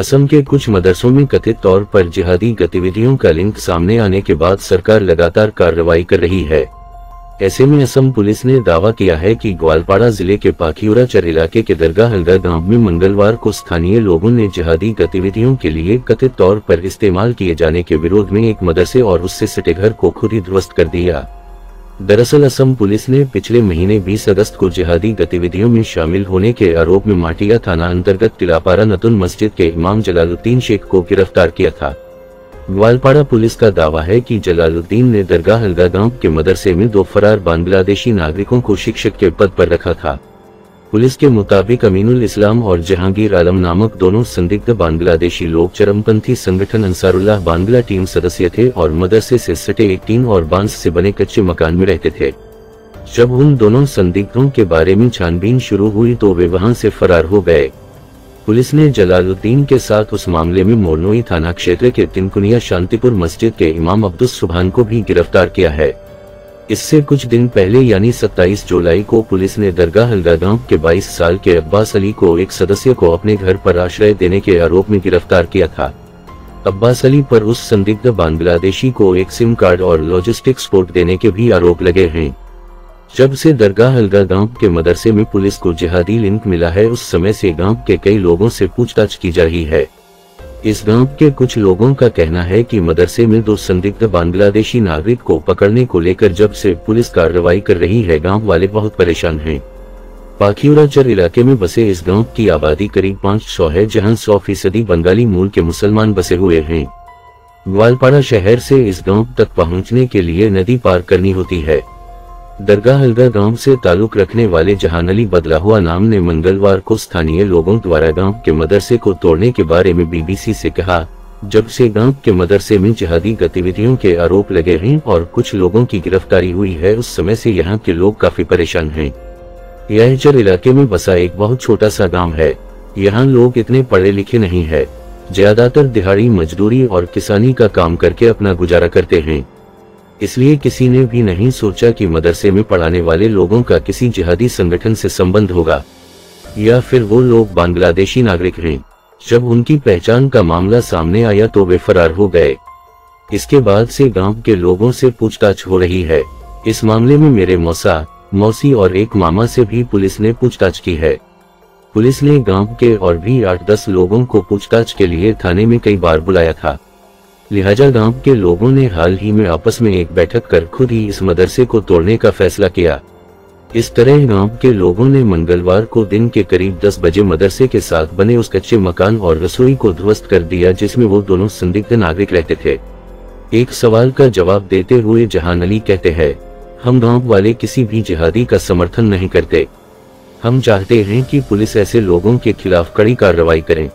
असम के कुछ मदरसों में कथित तौर पर जिहादी गतिविधियों का लिंक सामने आने के बाद सरकार लगातार कार्रवाई कर रही है। ऐसे में असम पुलिस ने दावा किया है कि ग्वालपाड़ा ज़िले के पाखियूराचर इलाके के दरगाह हल्दा गाँव में मंगलवार को स्थानीय लोगों ने जिहादी गतिविधियों के लिए कथित तौर पर इस्तेमाल किए जाने के विरोध में एक मदरसे और उससे सटे घर को खुद ही ध्वस्त कर दिया। दरअसल असम पुलिस ने पिछले महीने 20 अगस्त को जिहादी गतिविधियों में शामिल होने के आरोप में माटिया थाना अंतर्गत तिलापारा नतुन मस्जिद के इमाम जलालुद्दीन शेख को गिरफ़्तार किया था। ग्वालपाड़ा पुलिस का दावा है कि जलालुद्दीन ने दरगाह हल्दा गाँव के मदरसे में दो फरार बांग्लादेशी नागरिकों को शिक्षक के पद पर रखा था। पुलिस के मुताबिक अमीनुल इस्लाम और जहांगीर आलम नामक दोनों संदिग्ध बांग्लादेशी लोग चरमपंथी संगठन अंसारुल्लाह बांग्ला टीम सदस्य थे और मदरसे से सटे एक टीन और बाँस से बने कच्चे मकान में रहते थे। जब उन दोनों संदिग्धों के बारे में छानबीन शुरू हुई तो वे वहाँ से फरार हो गए। पुलिस ने जलालुद्दीन के साथ उस मामले में मोरनोई थाना क्षेत्र के तिनकुनिया शांतिपुर मस्जिद के इमाम अब्दुल सुबहान को भी गिरफ़्तार किया है। इससे कुछ दिन पहले यानी 27 जुलाई को पुलिस ने दरगाह गाँव के 22 साल के अब्बास अली को एक सदस्य को अपने घर पर आश्रय देने के आरोप में गिरफ़्तार किया था। अब्बास अली पर उस संदिग्ध बांग्लादेशी को एक सिम कार्ड और लॉजिस्टिक सपोर्ट देने के भी आरोप लगे हैं। जब से दरगाह हल्गा गाँव के मदरसे में पुलिस को जिहादी लिंक मिला है, उस समय से गाँव के कई लोगों से पूछताछ की जा रही है। इस गाँव के कुछ लोगों का कहना है कि मदरसे में दो संदिग्ध बांग्लादेशी नागरिक को पकड़ने को लेकर जब से पुलिस कार्रवाई कर रही है, गाँव वाले बहुत परेशान हैं। पाखियूराचर इलाके में बसे इस गाँव की आबादी करीब पाँच सौ है, जहाँ सौ फ़ीसदी बंगाली मूल के मुसलमान बसे हुए हैं। ग्वालपाड़ा शहर से इस गाँव तक पहुँचने के लिए नदी पार करनी होती है। दरगाह हल्दा गाँव से ताल्लुक रखने वाले जहान अली बदला हुआ नाम ने मंगलवार को स्थानीय लोगों द्वारा गाँव के मदरसे को तोड़ने के बारे में बीबीसी से कहा, जब से गाँव के मदरसे में जहादी गतिविधियों के आरोप लगे हैं और कुछ लोगों की गिरफ्तारी हुई है, उस समय से यहाँ के लोग काफ़ी परेशान हैं। यहचर इलाके में बसा एक बहुत छोटा सा गाँव है। यहाँ लोग इतने पढ़े लिखे नहीं है। ज़्यादातर दिहाड़ी मजदूरी और किसानी का काम करके अपना गुजारा करते हैं। इसलिए किसी ने भी नहीं सोचा कि मदरसे में पढ़ाने वाले लोगों का किसी जिहादी संगठन से संबंध होगा। या फिर वो लोग बांग्लादेशी नागरिक हैं। जब उनकी पहचान का मामला सामने आया तो वे फरार हो गए। इसके बाद से गाँव के लोगों से पूछताछ हो रही है। इस मामले में मेरे मौसा, मौसी और एक मामा से भी पुलिस ने पूछताछ की है। पुलिस ने गाँव के और भी आठ दस लोगों को पूछताछ के लिए थाने में कई बार बुलाया था। लिहाजा गाँव के लोगों ने हाल ही में आपस में एक बैठक कर खुद ही इस मदरसे को तोड़ने का फैसला किया। इस तरह गाँव के लोगों ने मंगलवार को दिन के करीब 10 बजे मदरसे के साथ बने उस कच्चे मकान और रसोई को ध्वस्त कर दिया, जिसमें वो दोनों संदिग्ध नागरिक रहते थे। एक सवाल का जवाब देते हुए जहान अली कहते हैं, हम गाँव वाले किसी भी जिहादी का समर्थन नहीं करते। हम चाहते हैं कि पुलिस ऐसे लोगों के खिलाफ कड़ी कार्रवाई करें।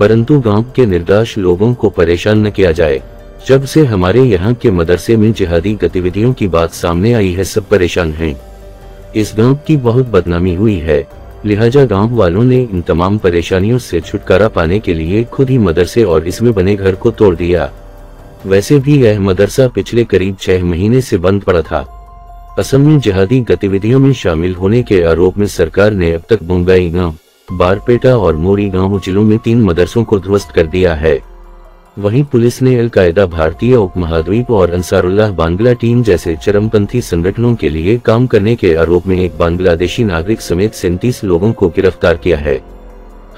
परंतु गाँव के निर्दाश लोगों को परेशान न किया जाए। जब से हमारे यहाँ के मदरसे में जिहादी गतिविधियों की बात सामने आई है, सब परेशान हैं। इस गाँव की बहुत बदनामी हुई है। लिहाजा गाँव वालों ने इन तमाम परेशानियों से छुटकारा पाने के लिए खुद ही मदरसे और इसमें बने घर को तोड़ दिया। वैसे भी यह मदरसा पिछले करीब छह महीने से बंद पड़ा था। असम में जिहादी गतिविधियों में शामिल होने के आरोप में सरकार ने अब तक मुंबई गाँव। बारपेटा और मोरी गाँव जिलों में तीन मदरसों को ध्वस्त कर दिया है। वहीं पुलिस ने अलकायदा भारतीय उपमहाद्वीप और अंसारुल्लाह बांग्ला टीम जैसे चरमपंथी संगठनों के लिए काम करने के आरोप में एक बांग्लादेशी नागरिक समेत सैंतीस लोगों को गिरफ़्तार किया है।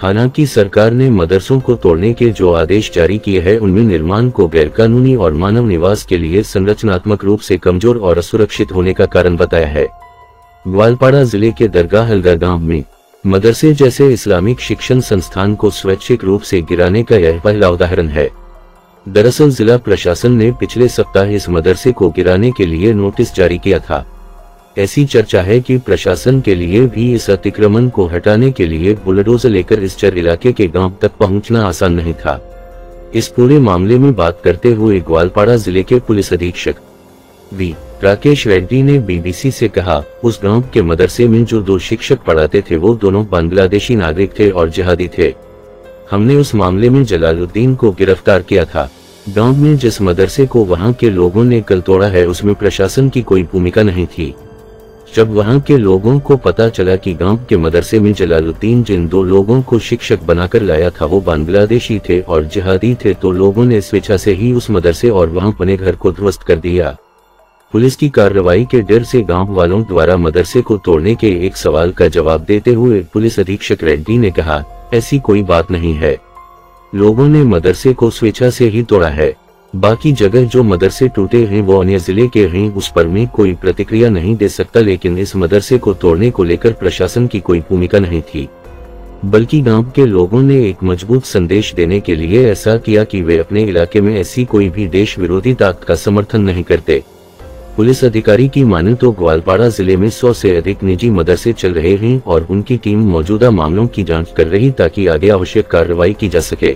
हालाँकि सरकार ने मदरसों को तोड़ने के जो आदेश जारी किए हैं, उनमें निर्माण को गैरकानूनी और मानव निवास के लिए संरचनात्मक रूप से कमज़ोर और असुरक्षित होने का कारण बताया है। ग्वालपाड़ा ज़िले के दरगाह हल्दा में मदरसे जैसे इस्लामिक शिक्षण संस्थान को स्वैच्छिक रूप से गिराने का यह पहला उदाहरण है। दरअसल जिला प्रशासन ने पिछले सप्ताह इस मदरसे को गिराने के लिए नोटिस जारी किया था। ऐसी चर्चा है कि प्रशासन के लिए भी इस अतिक्रमण को हटाने के लिए बुलडोजर लेकर इस चर इलाके के गाँव तक पहुँचना आसान नहीं था। इस पूरे मामले में बात करते हुए ग्वालपाड़ा ज़िले के पुलिस अधीक्षक वी. राकेश रेड्डी ने बीबीसी से कहा, उस गाँव के मदरसे में जो दो शिक्षक पढ़ाते थे, वो दोनों बांग्लादेशी नागरिक थे और जिहादी थे। हमने उस मामले में जलालुद्दीन को गिरफ़्तार किया था। गाँव में जिस मदरसे को वहाँ के लोगों ने कल तोड़ा है, उसमें प्रशासन की कोई भूमिका नहीं थी। जब वहाँ के लोगों को पता चला कि गाँव के मदरसे में जलालुद्दीन जिन दो लोगों को शिक्षक बनाकर लाया था, वो बांग्लादेशी थे और जिहादी थे तो लोगों ने स्वेच्छा से ही उस मदरसे और वहाँ बने घर को ध्वस्त कर दिया। पुलिस की कार्रवाई के डर से गाँव वालों द्वारा मदरसे को तोड़ने के एक सवाल का जवाब देते हुए पुलिस अधीक्षक रेड्डी ने कहा, ऐसी कोई बात नहीं है। लोगों ने मदरसे को स्वेच्छा से ही तोड़ा है। बाकी जगह जो मदरसे टूटे हैं वो अन्य ज़िले के हैं, उस पर मैं कोई प्रतिक्रिया नहीं दे सकता, लेकिन इस मदरसे को तोड़ने को लेकर प्रशासन की कोई भूमिका नहीं थी। बल्कि गाँव के लोगों ने एक मज़बूत संदेश देने के लिए ऐसा किया कि वे अपने इलाके में ऐसी कोई भी देश विरोधी ताकत का समर्थन नहीं करते। पुलिस अधिकारी की माने तो ग्वालपाड़ा ज़िले में सौ से अधिक निजी मदरसे चल रहे हैं और उनकी टीम मौजूदा मामलों की जाँच कर रही ताकि आगे आवश्यक कार्रवाई की जा सके।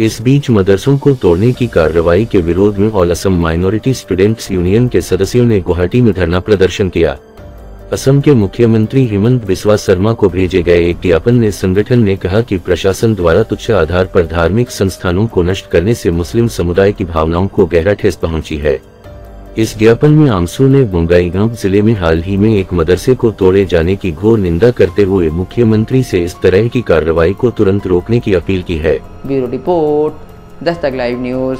इस बीच मदरसों को तोड़ने की कार्रवाई के विरोध में All Assam Minority Students Union के सदस्यों ने गुवाहाटी में धरना प्रदर्शन किया। असम के मुख्यमंत्री हेमंत बिस्वा शर्मा को भेजे गए एक ज्ञापन में संगठन ने कहा कि प्रशासन द्वारा तुच्छ आधार पर धार्मिक संस्थानों को नष्ट करने से मुस्लिम समुदाय की भावनाओं को गहरा ठेस पहुँची है। इस ज्ञापन में आमसू ने बोंगाईगांव ज़िले में हाल ही में एक मदरसे को तोड़े जाने की घोर निंदा करते हुए मुख्यमंत्री से इस तरह की कार्रवाई को तुरंत रोकने की अपील की है। Bureau report, Dastak live news.